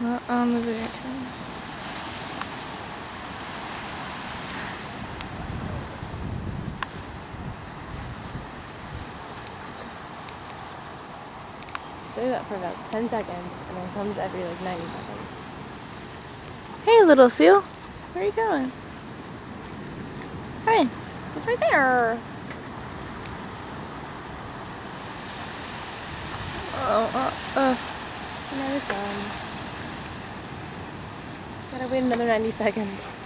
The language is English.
Not on the video camera. Say that for about 10 seconds and then comes every like 90 seconds. Hey little seal, where are you going? Hey, it's right there. Oh, uh, uh. Done. Gotta wait another 90 seconds.